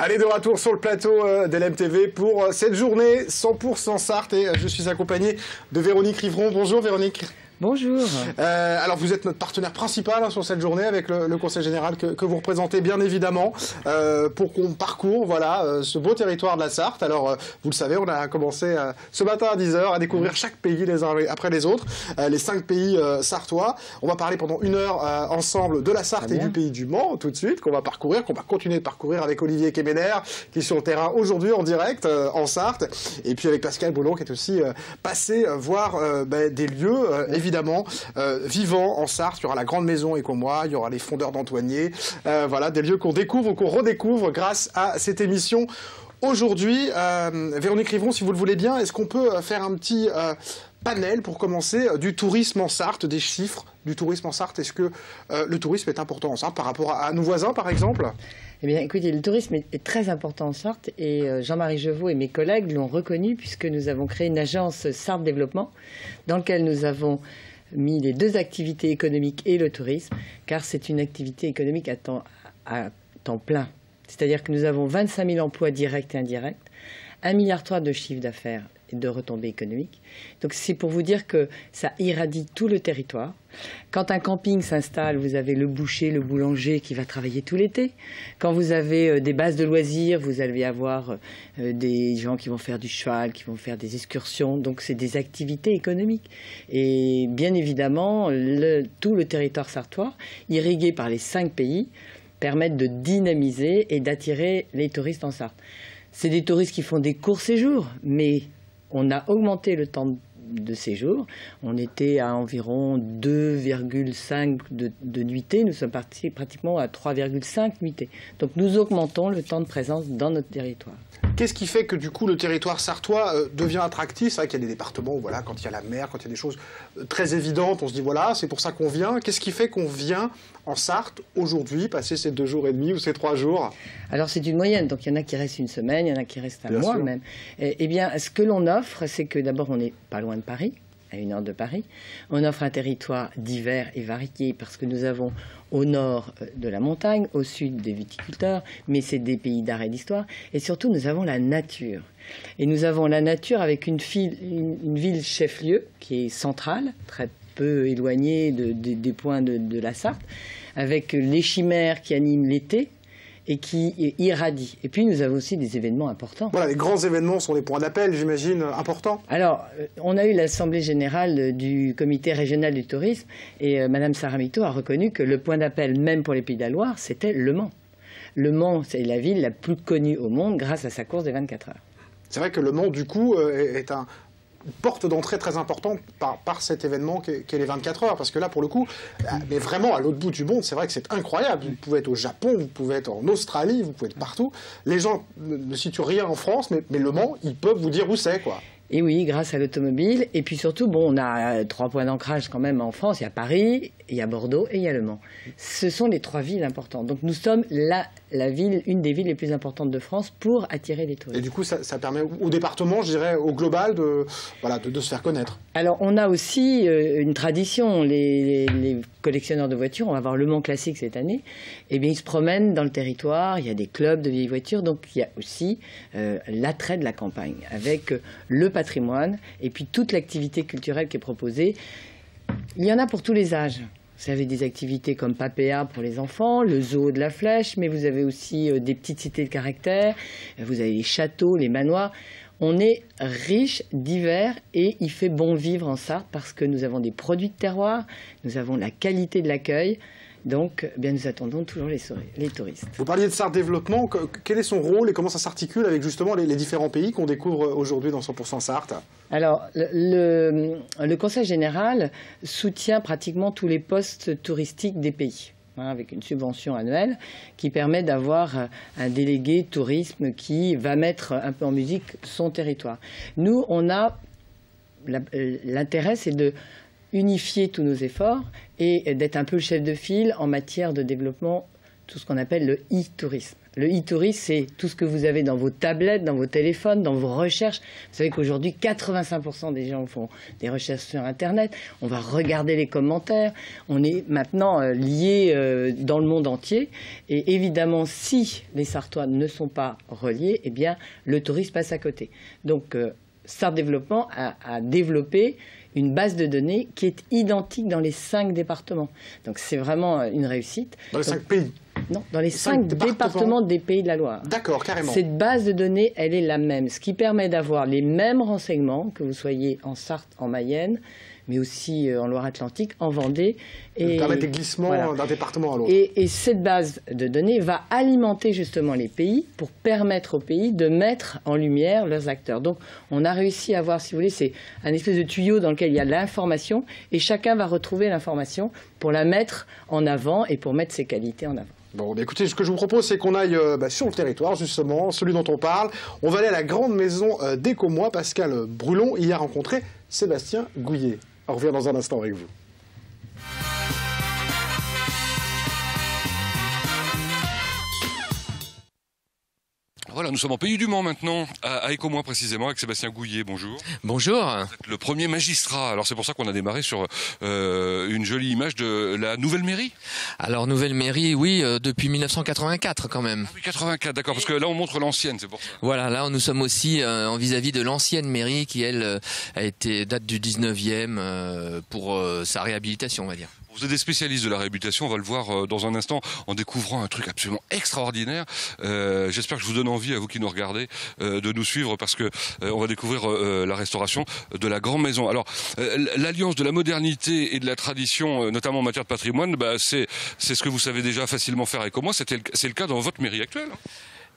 Allez, de retour sur le plateau euh, de l'MTV pour euh, cette journée 100% Sarthe et euh, je suis accompagné de Véronique Rivron. Bonjour Véronique. Bonjour. Euh, alors vous êtes notre partenaire principal hein, sur cette journée avec le, le Conseil général que, que, vous représentez bien évidemment euh, pour qu'on parcourt voilà euh, ce beau territoire de la Sarthe. Alors euh, vous le savez, on a commencé euh, ce matin à 10h à découvrir chaque pays les uns après les autres, les cinq pays sartois. On va parler pendant une heure ensemble de la Sarthe et du pays du Mans tout de suite qu'on va parcourir, qu'on va continuer de parcourir avec Olivier Kemener qui est sur le terrain aujourd'hui en direct en Sarthe et puis avec Pascal Boulon qui est aussi passé voir ben, des lieux évidemment évidemment euh, vivant en Sarthe. Il y aura la Grande Maison Écomois, il y aura les fondeurs d'Antoigné. Euh, voilà, des lieux qu'on découvre ou qu'on redécouvre grâce à cette émission. Aujourd'hui, euh, Véronique Rivron, si vous le voulez bien, est-ce qu'on peut faire un petit euh, panel pour commencer du tourisme en Sarthe, des chiffres du tourisme en Sarthe? Est-ce que euh, le tourisme est important en Sarthe par rapport à, nos voisins, par exemple? Eh bien, écoutez, le tourisme est, très important en Sarthe et euh, Jean-Marie Jevaux et mes collègues l'ont reconnu puisque nous avons créé une agence Sarthe Développement dans laquelle nous avons mis les deux activités économiques et le tourisme, car c'est une activité économique à temps, à temps plein. C'est-à-dire que nous avons 25 000 emplois directs et indirects, 1,3 milliard de chiffre d'affaires et de retombées économiques. Donc c'est pour vous dire que ça irradie tout le territoire. Quand un camping s'installe, vous avez le boucher, le boulanger qui va travailler tout l'été. Quand vous avez euh, des bases de loisirs, vous allez avoir euh, des gens qui vont faire du cheval, qui vont faire des excursions. Donc c'est des activités économiques. Et bien évidemment, tout le territoire sartois, irrigué par les cinq pays, permettent de dynamiser et d'attirer les touristes en Sarthe. C'est des touristes qui font des courts séjours, mais on a augmenté le temps de séjour. On était à environ 2,5 de, de nuitées. Nous sommes partis pratiquement à 3,5 nuitées. Donc nous augmentons le temps de présence dans notre territoire. Qu'est-ce qui fait que du coup le territoire sartois euh, devient attractif? C'est vrai qu'il y a des départements où voilà, quand il y a la mer, quand il y a des choses euh, très évidentes, on se dit voilà, c'est pour ça qu'on vient. Qu'est-ce qui fait qu'on vient en Sarthe aujourd'hui, passer ces deux jours et demi ou ces trois jours? Alors c'est une moyenne, donc il y en a qui restent une semaine, il y en a qui restent un Bien mois sûr. même. Eh bien, ce que l'on offre, c'est que d'abord on n'est pas loin de Paris, à une heure de Paris. On offre un territoire divers et varié parce que nous avons au nord euh, de la montagne, au sud des viticulteurs, mais c'est des pays d'art et d'histoire. Et surtout, nous avons la nature. Et nous avons la nature avec une, ville chef-lieu qui est centrale, très peu éloignée de- de- des points de, de la Sarthe, avec les chimères qui animent l'été et qui irradient. Et puis, nous avons aussi des événements importants. Voilà, les grands événements sont des points d'appel, j'imagine, importants. Alors, euh, on a eu l'Assemblée générale euh, du Comité régional du tourisme et euh, Madame Saramito a reconnu que le point d'appel, même pour les Pays de la Loire, c'était Le Mans. Le Mans, c'est la ville la plus connue au monde grâce à sa course des 24 heures. C'est vrai que le Mans, du coup, euh, est un porte d'entrée très importante par, par cet événement qu'est qu'est les 24 heures. Parce que là, pour le coup, euh, mais vraiment à l'autre bout du monde, c'est vrai que c'est incroyable. Vous pouvez être au Japon, vous pouvez être en Australie, vous pouvez être partout. Les gens ne, ne situent rien en France, mais, mais le Mans, ils peuvent vous dire où c'est, quoi. Et oui, grâce à l'automobile. Et puis surtout, bon, on a euh, trois points d'ancrage quand même en France. Il y a Paris, il y a Bordeaux et il y a Le Mans. Ce sont les trois villes importantes. Donc nous sommes la, la ville, une des villes les plus importantes de France pour attirer les Et touristes. du coup, ça, ça permet au département, je dirais, au global, de, voilà, de, de se faire connaître. Alors, on a aussi euh, une tradition. Les, les collectionneurs de voitures, on va voir Le Mans Classique cette année, eh bien, ils se promènent dans le territoire. Il y a des clubs de vieilles voitures. Donc, il y a aussi euh, l'attrait de la campagne avec euh, le patrimoine et puis toute l'activité culturelle qui est proposée. Il y en a pour tous les âges. Vous avez des activités comme Papéa pour les enfants, le zoo de la Flèche, mais vous avez aussi euh, des petites cités de caractère, vous avez les châteaux, les manoirs. On est riche, divers et il fait bon vivre en Sarthe parce que nous avons des produits de terroir, nous avons la qualité de l'accueil. Donc, eh bien, nous attendons toujours les, touristes. Vous parliez de Sarthe Développement. que- Quel est son rôle et comment ça s'articule avec justement les, les différents pays qu'on découvre aujourd'hui dans 100% Sarthe Alors, le, le- le Conseil général soutient pratiquement tous les postes touristiques des pays, hein, avec une subvention annuelle qui permet d'avoir un délégué tourisme qui va mettre un peu en musique son territoire. Nous, on a euh, l'intérêt, c'est de unifier tous nos efforts et d'être un peu le chef de file en matière de développement, tout ce qu'on appelle le e-tourisme. Le e-tourisme, c'est tout ce que vous avez dans vos tablettes, dans vos téléphones, dans vos recherches. Vous savez qu'aujourd'hui, 85% des gens font des recherches sur Internet. On va regarder les commentaires. On est maintenant euh, lié euh, dans le monde entier. Et évidemment, si les Sartois ne sont pas reliés, eh bien, le tourisme passe à côté. Donc, euh, Développement a développé une base de données qui est identique dans les cinq départements. Donc c'est vraiment une réussite. Dans les cinq pays non, dans les cinq, départements... des Pays de la Loire. D'accord, carrément. Cette base de données, elle est la même, ce qui permet d'avoir les mêmes renseignements, que vous soyez en Sarthe, en Mayenne, mais aussi euh, en Loire-Atlantique, en Vendée. Et permet des glissements d'un département à l'autre. Et, cette base de données va alimenter justement les pays pour permettre aux pays de mettre en lumière leurs acteurs. Donc on a réussi à voir, si vous voulez, c'est un espèce de tuyau dans lequel il y a l'information et chacun va retrouver l'information pour la mettre en avant et pour mettre ses qualités en avant. Bon, bah, écoutez, ce que je vous propose, c'est qu'on aille euh, bah, sur le territoire, justement, celui dont on parle. On va aller à la grande maison euh. Pascal Brulon y a rencontré Sébastien Gouillet. On revient dans un instant avec vous. Voilà, nous sommes en pays du Mans maintenant, à, Écomois précisément, avec Sébastien Gouillet. Bonjour. Bonjour. Le premier magistrat. Alors c'est pour ça qu'on a démarré sur euh, une jolie image de la nouvelle mairie. Alors nouvelle mairie, oui, euh, depuis 1984 quand même. Ah oui, 84, d'accord, parce que là on montre l'ancienne, c'est pour ça. Voilà, là nous sommes aussi euh, en vis-à-vis de l'ancienne mairie qui elle a été date du 19e pour sa réhabilitation, on va dire. Vous êtes des spécialistes de la réhabilitation, on va le voir euh, dans un instant en découvrant un truc absolument extraordinaire. Euh, j'espère que je vous donne envie, à vous qui nous regardez, euh, de nous suivre parce que on va découvrir la restauration de la grande maison. Alors, l'alliance de la modernité et de la tradition, notamment en matière de patrimoine, bah, c'est ce que vous savez déjà facilement faire avec moi. C'est le cas dans votre mairie actuelle.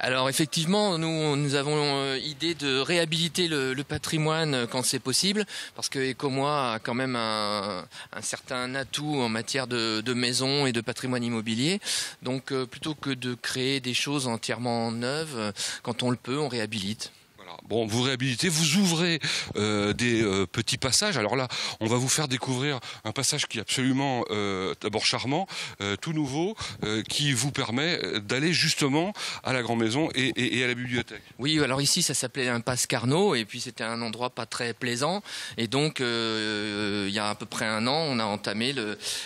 Alors effectivement, nous, avons euh, idée de réhabiliter le, patrimoine quand c'est possible, parce que Ecomois a quand même un, certain atout en matière de, de maisons et de patrimoine immobilier. Donc euh, plutôt que de créer des choses entièrement neuves, quand on le peut, on réhabilite. Bon, vous réhabilitez, vous ouvrez euh, des euh, petits passages. Alors là, on va vous faire découvrir un passage qui est absolument euh, d'abord charmant, tout nouveau, qui vous permet d'aller justement à la grande maison et, à la bibliothèque. Oui, alors ici, ça s'appelait un passe Carnot, et puis c'était un endroit pas très plaisant. Et donc, il y a à peu près un an, on a entamé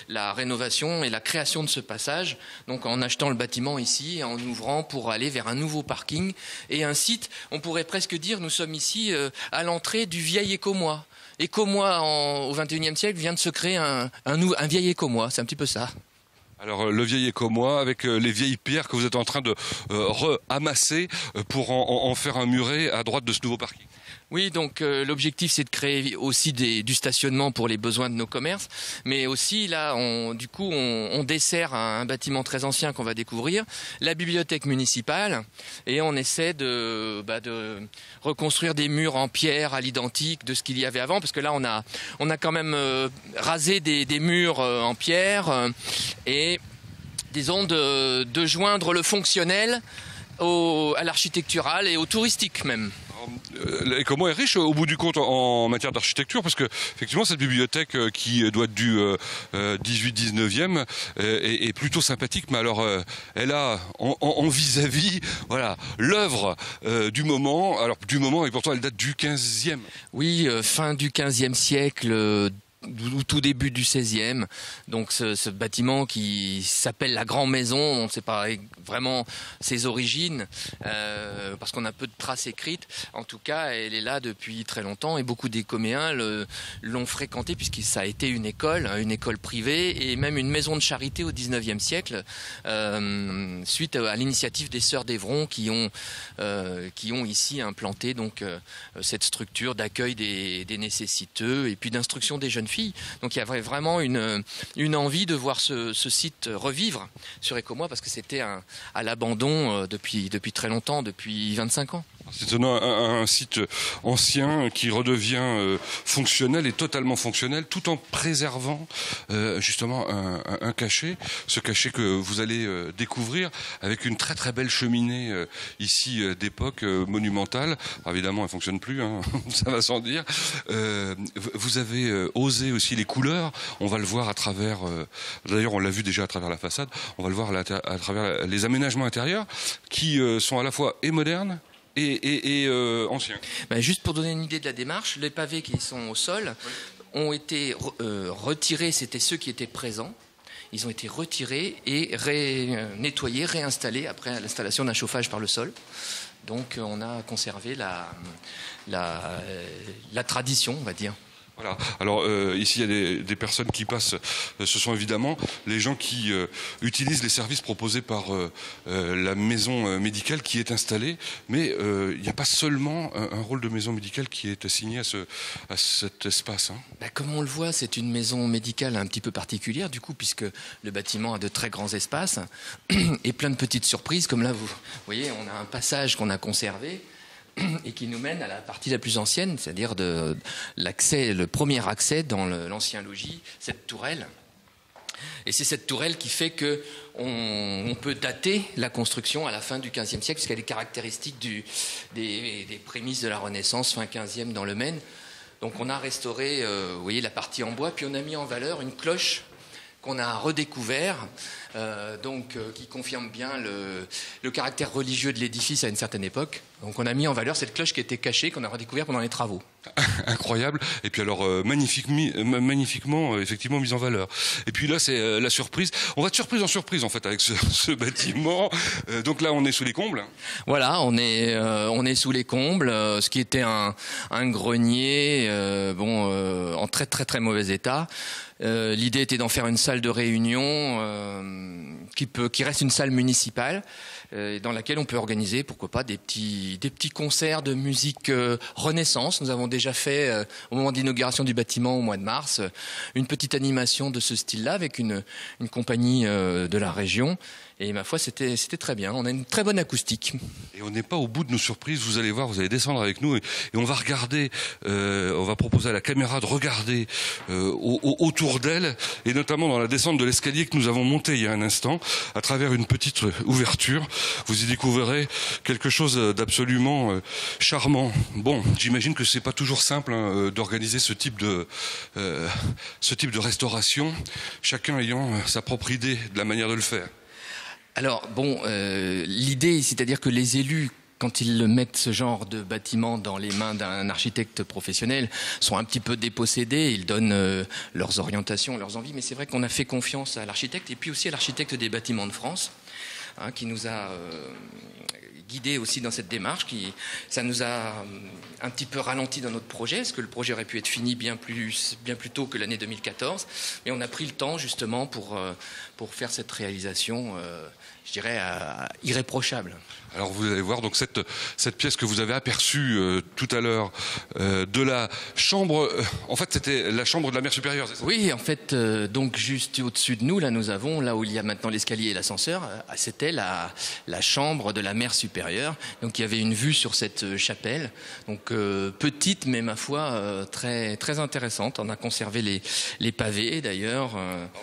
la rénovation et la création de ce passage. Donc, en achetant le bâtiment ici, en ouvrant pour aller vers un nouveau parking et un site, on pourrait presque dire nous sommes ici euh, à l'entrée du vieil Écomois. Écomois au XXIe siècle vient de se créer un, un, vieil Écomois, c'est un petit peu ça. Alors euh, le vieil Écomois avec euh, les vieilles pierres que vous êtes en train de re-amasser pour en, faire un muret à droite de ce nouveau parking. Oui, donc euh, l'objectif c'est de créer aussi du stationnement pour les besoins de nos commerces, mais aussi là, on, du coup, on, dessert un, bâtiment très ancien qu'on va découvrir, la bibliothèque municipale, et on essaie de, bah, de reconstruire des murs en pierre à l'identique de ce qu'il y avait avant, parce que là, on a, quand même euh, rasé des, murs euh, en pierre et disons de, joindre le fonctionnel à l'architectural et au touristique même. Euh, comment est riche au bout du compte en, matière d'architecture parce que effectivement cette bibliothèque euh, qui doit être du 18-19e euh, est, plutôt sympathique mais alors elle a en vis-à-vis voilà l'œuvre du moment alors du moment et pourtant elle date du 15e. Oui, fin du 15e siècle au tout début du 16e. Donc ce, bâtiment qui s'appelle la Grand Maison, on ne sait pas vraiment ses origines euh, parce qu'on a peu de traces écrites. En tout cas, elle est là depuis très longtemps et beaucoup d'écoméens l'ont fréquentée puisque ça a été une école, une école privée et même une maison de charité au 19e siècle euh, suite à l'initiative des sœurs d'Evron qui ont euh, qui ont ici implanté donc cette structure d'accueil des, des nécessiteux et puis d'instruction des jeunes filles donc il y avait vraiment une, envie de voir ce, site revivre sur Ecomois parce que c'était à l'abandon euh, depuis, depuis très longtemps, depuis 25 ans. C'est un, un, site ancien qui redevient euh, fonctionnel et totalement fonctionnel, tout en préservant euh, justement un, un, cachet, ce cachet que vous allez euh, découvrir avec une très très belle cheminée euh, ici euh, d'époque monumentale. Alors, évidemment, elle fonctionne plus, hein, ça va sans dire. vous avez osé aussi les couleurs. On va le voir à travers. D'ailleurs, on l'a vu déjà à travers la façade. On va le voir à, à travers les aménagements intérieurs qui sont à la fois et modernes et, et, et euh, anciens. Ben juste pour donner une idée de la démarche, les pavés qui sont au sol oui. ont été euh, retirés, c'était ceux qui étaient présents. Ils ont été retirés et ré, euh, nettoyés, réinstallés après l'installation d'un chauffage par le sol. Donc on a conservé la, la, la tradition, on va dire. Voilà. Alors euh, ici, il y a des, des, personnes qui passent. Euh, ce sont évidemment les gens qui euh, utilisent les services proposés par euh, euh, la maison médicale qui est installée. Mais il n'y a pas seulement un, rôle de maison médicale qui est assigné à, ce, à cet espace. Hein. Bah, comme on le voit, c'est une maison médicale un petit peu particulière, du coup, puisque le bâtiment a de très grands espaces et plein de petites surprises. Comme là, vous voyez, on a un passage qu'on a conservé et qui nous mène à la partie la plus ancienne, c'est-à-dire l'accès, le premier accès dans l'ancien logis, cette tourelle. Et c'est cette tourelle qui fait que on, peut dater la construction à la fin du XVe siècle, puisqu'elle est caractéristique du, des, des, prémices de la Renaissance, fin XVe dans le Maine. Donc on a restauré, euh, vous voyez, la partie en bois, puis on a mis en valeur une cloche qu'on a redécouvert, euh, donc euh, qui confirme bien le caractère religieux de l'édifice à une certaine époque. Donc on a mis en valeur cette cloche qui était cachée, qu'on a redécouvert pendant les travaux. Incroyable. Et puis alors euh, magnifique, magnifiquement, euh, effectivement mise en valeur. Et puis là c'est euh, la surprise. On va de surprise en surprise en fait avec ce, ce bâtiment. Euh, donc là on est sous les combles. Voilà, on est on est sous les combles. ce qui était un, un grenier, bon, en très très très mauvais état. Euh, L'idée était d'en faire une salle de réunion euh, qui, peut, qui reste une salle municipale euh, dans laquelle on peut organiser, pourquoi pas, des petits, des petits concerts de musique euh, Renaissance. Nous avons déjà fait, euh, au moment d'inauguration du bâtiment au mois de mars, une petite animation de ce style-là avec une, une compagnie de la région. Et ma foi, c'était très bien. On a une très bonne acoustique. Et on n'est pas au bout de nos surprises. Vous allez voir, vous allez descendre avec nous et, on va regarder, euh, on va proposer à la caméra de regarder euh, au, au, autour d'elle et notamment dans la descente de l'escalier que nous avons monté il y a un instant à travers une petite ouverture. Vous y découvrirez quelque chose d'absolument euh, charmant. Bon, j'imagine que c'est pas toujours simple hein, d'organiser ce type de euh, ce type de restauration, chacun ayant sa propre idée de la manière de le faire. Alors, bon, euh, l'idée, c'est-à-dire que les élus quand ils mettent ce genre de bâtiment dans les mains d'un architecte professionnel, sont un petit peu dépossédés, ils donnent euh, leurs orientations, leurs envies, mais c'est vrai qu'on a fait confiance à l'architecte et puis aussi à l'architecte des bâtiments de France, hein, qui nous a euh, guidés aussi dans cette démarche, qui, ça nous a un petit peu ralenti dans notre projet, parce que le projet aurait pu être fini bien plus, bien plus tôt que l'année 2014, mais on a pris le temps justement pour, euh, pour faire cette réalisation, euh, je dirais, euh, irréprochable. Alors vous allez voir donc cette, cette pièce que vous avez aperçue euh, tout à l'heure euh, de la chambre, euh, en fait c'était la chambre de la mer supérieure, ça? Oui, en fait, euh, donc juste au-dessus de nous, là nous avons, là où il y a maintenant l'escalier et l'ascenseur, c'était la, la chambre de la mer supérieure. Donc il y avait une vue sur cette chapelle, donc petite mais ma foi très, très intéressante. On a conservé les, les pavés d'ailleurs.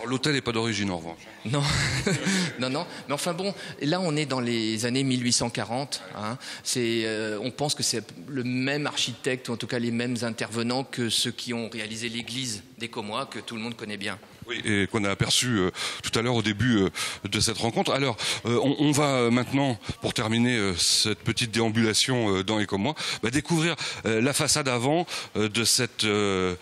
L'hôtel n'est pas d'origine en revanche. Non, non, non. Mais enfin bon, là on est dans les années 1840. Hein. Euh, on pense que c'est le même architecte, ou en tout cas les mêmes intervenants que ceux qui ont réalisé l'église des Comois, que tout le monde connaît bien. Oui, et qu'on a aperçu euh, tout à l'heure au début euh, de cette rencontre. Alors, euh, on, va maintenant, pour terminer cette petite déambulation dans comme moi, bah, découvrir la façade avant de cette, de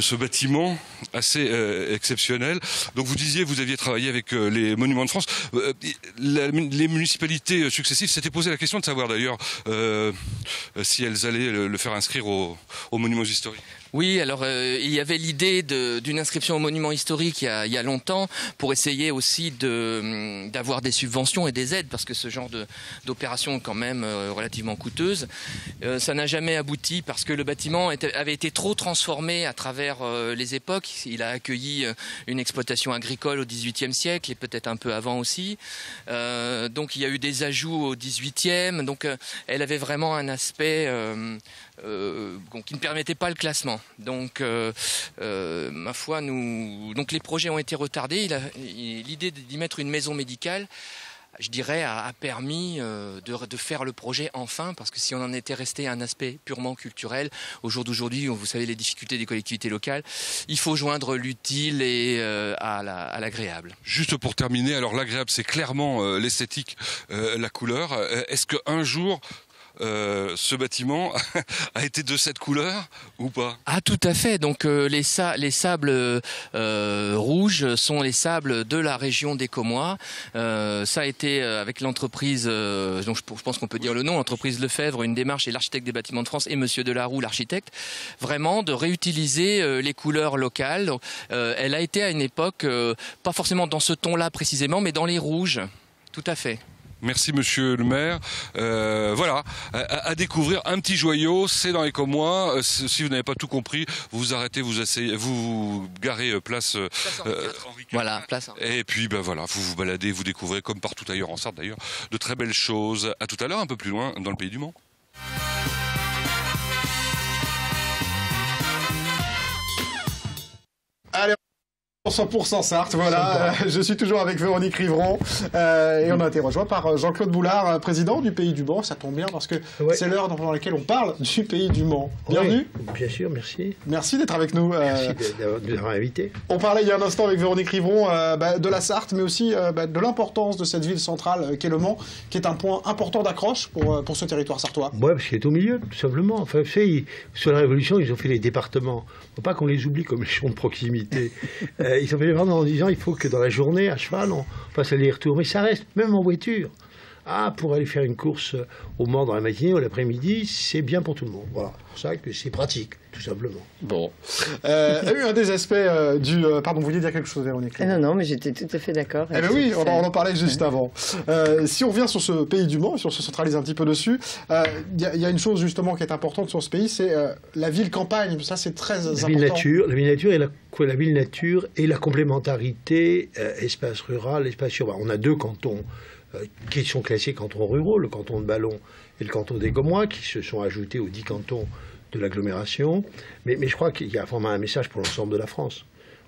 ce bâtiment assez exceptionnel. Donc, vous disiez, vous aviez travaillé avec les Monuments de France. Les municipalités successives s'étaient posé la question de savoir d'ailleurs si elles allaient le, faire inscrire aux, aux monuments historiques. Oui, alors euh, il y avait l'idée d'une inscription au monument historique il y a, longtemps pour essayer aussi hum, d'avoir des subventions et des aides parce que ce genre d'opération est quand même euh, relativement coûteuse. Euh, ça n'a jamais abouti parce que le bâtiment avait été trop transformé à travers les époques. Il a accueilli une exploitation agricole au XVIIIe siècle et peut-être un peu avant aussi. donc il y a eu des ajouts au XVIIIe. Donc elle avait vraiment un aspect qui ne permettait pas le classement. Donc, euh, euh, ma foi, donc les projets ont été retardés. L'idée d'y mettre une maison médicale, je dirais, a, permis euh, de, faire le projet enfin, parce que si on en était resté à un aspect purement culturel, au jour d'aujourd'hui, vous savez les difficultés des collectivités locales, il faut joindre l'utile et à l'agréable. Juste pour terminer, alors l'agréable, c'est clairement l'esthétique, la couleur. Est-ce qu'un jour, euh, ce bâtiment a été de cette couleur ou pas? Ah tout à fait. Donc euh, les, les, sables euh, rouges sont les sables de la région des Comois. ça a été avec l'entreprise, donc je, pense qu'on peut dire le nom, l'entreprise Lefebvre, une démarche et l'architecte des bâtiments de France et Monsieur Delaroux, l'architecte, vraiment de réutiliser les couleurs locales. elle a été à une époque pas forcément dans ce ton-là précisément, mais dans les rouges. Tout à fait. Merci Monsieur le maire. Euh, voilà, à, découvrir un petit joyau, c'est dans les commois. Euh, si vous n'avez pas tout compris, vous vous arrêtez, vous asseyez, vous, garez euh, place, Voilà, place. Et puis ben voilà, vous vous baladez, vous découvrez comme partout ailleurs en Sarthe d'ailleurs de très belles choses. À tout à l'heure, un peu plus loin dans le pays du Mans. 100% Sarthe, voilà. Je suis toujours avec Véronique Rivron euh, et on a été rejoint par euh, Jean-Claude Boulard, euh, président du Pays du Mans. Ça tombe bien parce que c'est l'heure dans laquelle on parle du Pays du Mans. Bienvenue. bien sûr, merci. Merci d'être avec nous. Merci de nous avoir invités. On parlait il y a un instant avec Véronique Rivron bah, de la Sarthe, mais aussi bah, de l'importance de cette ville centrale qu'est le Mans, qui est un point important d'accroche pour, pour ce territoire sartois. Oui, parce qu'il est au milieu, tout simplement. Enfin, vous savez, sur la Révolution, ils ont fait les départements. Il ne faut pas qu'on les oublie comme les champs de proximité. ils ont fait vraiment en disant il faut que dans la journée, à cheval, on fasse aller-retour. Mais ça reste, même en voiture. Ah, pour aller faire une course au Mans dans la matinée ou l'après-midi, c'est bien pour tout le monde. Voilà, c'est pour ça que c'est pratique, tout simplement. Bon. Euh, il y a eu un des aspects euh, du... Euh, pardon, vous vouliez dire quelque chose, Véronique ah Non, non, mais j'étais tout à fait d'accord. Eh bien oui, on, en parlait juste avant. si on revient sur ce pays du Mans, si on se centralise un petit peu dessus, il y, a une chose justement qui est importante sur ce pays, c'est la ville-campagne. Ça, c'est très la important. Ville nature, la ville nature et la, la ville nature et la complémentarité espace rural, espace urbain. On a deux cantons qui sont classés cantons ruraux, le canton de Ballon et le canton des Gommois, qui se sont ajoutés aux dix cantons de l'agglomération. Mais, je crois qu'il y a un message pour l'ensemble de la France.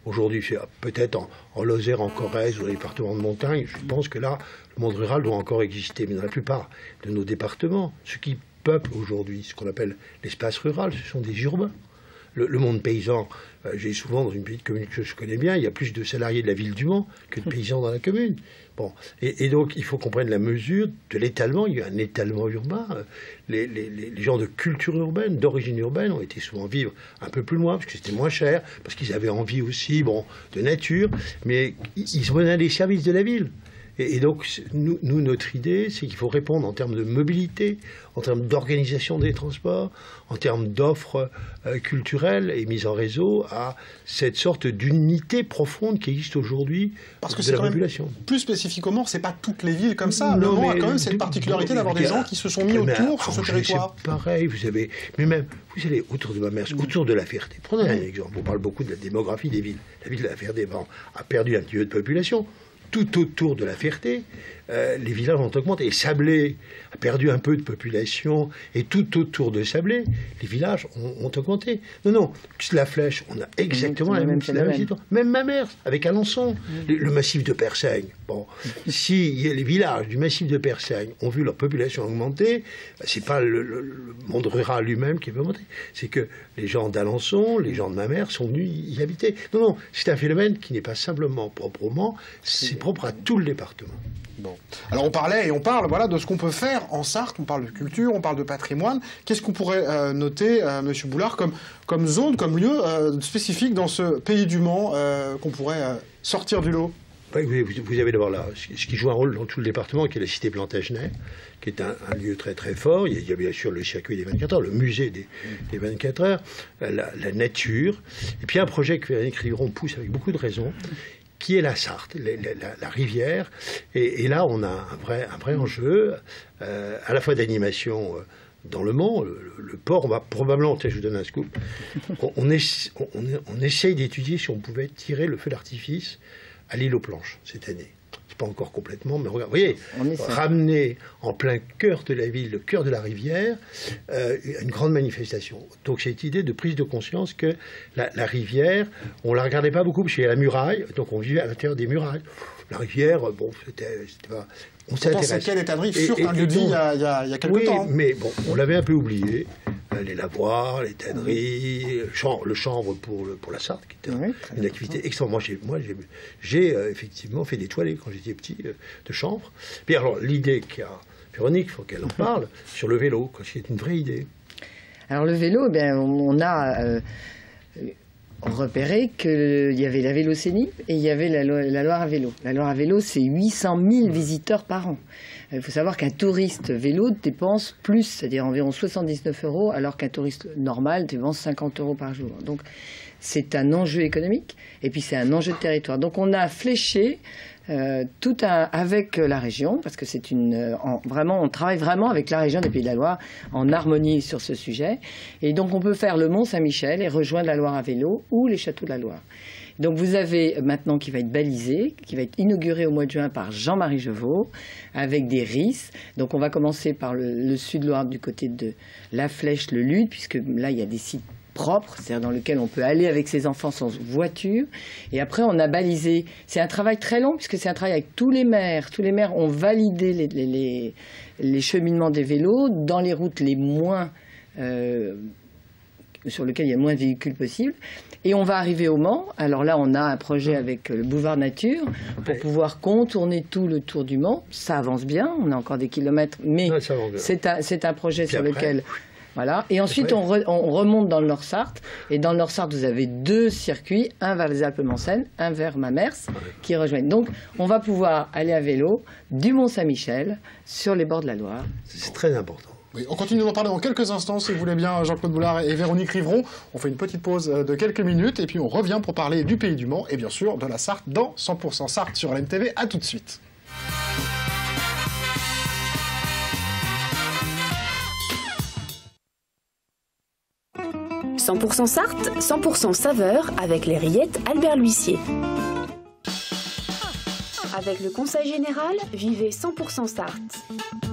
Aujourd'hui, peut-être en, Lozère, en Corrèze ou les départements de montagne, je pense que là, le monde rural doit encore exister. Mais dans la plupart de nos départements, ce qui peuple aujourd'hui ce qu'on appelle l'espace rural, ce sont des urbains. Le, monde paysan, euh, j'ai souvent dans une petite commune que je connais bien, il y a plus de salariés de la ville du Mans que de paysans dans la commune. Et, donc, il faut qu'on prenne la mesure de l'étalement. Il y a un étalement urbain. Les, gens de culture urbaine, d'origine urbaine, ont été souvent vivre un peu plus loin, parce que c'était moins cher, parce qu'ils avaient envie aussi bon, de nature, mais ils à des services de la ville. Et, donc, nous, notre idée, c'est qu'il faut répondre en termes de mobilité, en termes d'organisation des transports, en termes d'offres euh, culturelles et mise en réseau à cette sorte d'unité profonde qui existe aujourd'hui Parce que c'est la population. plus spécifiquement, c'est pas toutes les villes comme ça. Non, le Mans a quand même cette particularité d'avoir des gens qui se sont mis autour sur ce territoire. C'est pareil, vous avez, mais même, vous allez autour de ma mère, autour de la Ferté. Prenez un exemple. On parle beaucoup de la démographie des villes. La ville de la Ferté a perdu un petit peu de population tout autour de la Ferté, euh, les villages ont augmenté. Et Sablé a perdu un peu de population, et tout autour de Sablé, les villages ont, augmenté. Non, non, la Flèche, on a exactement la, même, situation. Même ma mère, avec Alençon, le, massif de Persaigne. Bon, si les villages du massif de Persaigne ont vu leur population augmenter, bah, c'est pas le, monde rural lui-même qui va augmenter. C'est que les gens d'Alençon, les gens de ma mère sont venus y habiter. Non, non, c'est un phénomène qui n'est pas simplement proprement, c'est propre à tout le département. Bon. Alors on parlait et on parle voilà, de ce qu'on peut faire en Sarthe, on parle de culture, on parle de patrimoine. Qu'est-ce qu'on pourrait euh, noter, euh, Monsieur Boulard, comme, comme zone, comme lieu euh, spécifique dans ce pays du Mans qu'on pourrait sortir du lot? Vous, avez d'abord là ce qui joue un rôle dans tout le département, qui est la cité Plantagenet, qui est un, lieu très très fort. Il y, a, bien sûr le circuit des 24 heures, le musée des, 24 heures, la, nature, et puis un projet que Véronique Rivron pousse avec beaucoup de raison, qui est la Sarthe, la, rivière. Et, là, on a un vrai, un vrai enjeu, euh, à la fois d'animation. Euh, dans le Mans, le, port, on va probablement, je vous donne un scoop, on, on, on essaye d'étudier si on pouvait tirer le feu d'artifice à l'île aux planches cette année. Pas encore complètement, mais regarde, vous voyez, ramener en plein cœur de la ville, le cœur de la rivière, euh, une grande manifestation. Donc cette idée de prise de conscience que la, rivière, on la regardait pas beaucoup parce qu'il y a la muraille, donc on vivait à l'intérieur des murailles. La rivière, bon, c'était pas. On s'intéresse. qu'elle est un lieu de vie il y a, il y a quelques oui, temps. mais bon, on l'avait un peu oublié. Euh, les lavoirs, les tanneries, le chanvre pour, pour la Sarthe, qui était une activité extrêmement. Moi, j'ai euh, effectivement fait des toilettes quand j'étais petit euh, de chanvre. Puis alors, l'idée qu'a Véronique, il faut qu'elle en parle, sur le vélo, c'est une vraie idée. Alors, le vélo, eh bien, on a. repéré qu'il y avait la Vélocénie et il y avait la, la Loire à vélo. La Loire à vélo, c'est 800 000 visiteurs par an. Il faut savoir qu'un touriste vélo dépense plus, c'est-à-dire environ 79 euros, alors qu'un touriste normal dépense 50 euros par jour. Donc c'est un enjeu économique et puis c'est un enjeu de territoire. Donc on a fléché euh, tout avec la région, parce que c'est une euh, vraiment, on travaille vraiment avec la région des Pays de la Loire en harmonie sur ce sujet. Et donc on peut faire le Mont Saint-Michel et rejoindre la Loire à vélo ou les châteaux de la Loire. Donc vous avez maintenant qui va être balisé, qui va être inauguré au mois de juin par Jean-Marie Jevaux, avec des RIS. Donc on va commencer par le, sud-Loire du côté de La Flèche, le Lude, puisque là il y a des sites propres, c'est-à-dire dans lesquels on peut aller avec ses enfants sans voiture. Et après, on a balisé. C'est un travail très long puisque c'est un travail avec tous les maires. Tous les maires ont validé les, cheminements des vélos dans les routes les moins euh, sur lesquelles il y a moins de véhicules possibles. Et on va arriver au Mans. Alors là, on a un projet avec le boulevard Nature pour pouvoir contourner tout le tour du Mans. Ça avance bien, on a encore des kilomètres, mais c'est un, un, projet sur lequel... Voilà. Et ensuite, on, remonte dans le Nord-Sarthe. Et dans le Nord-Sarthe, vous avez deux circuits, un vers les Alpes-Mancelles, un vers Mamers, qui rejoignent. Donc, on va pouvoir aller à vélo du Mont-Saint-Michel sur les bords de la Loire. C'est très important on continue d'en parler dans quelques instants, si vous voulez bien, Jean-Claude Boulard et Véronique Rivron. On fait une petite pause euh, de quelques minutes et puis on revient pour parler du Pays du Mans et bien sûr de la Sarthe dans 100% Sarthe sur LMTV. A tout de suite. « 100% Sarthe, 100% saveur avec les rillettes Albert Lhuissier. Avec le Conseil Général, vivez 100% Sarthe.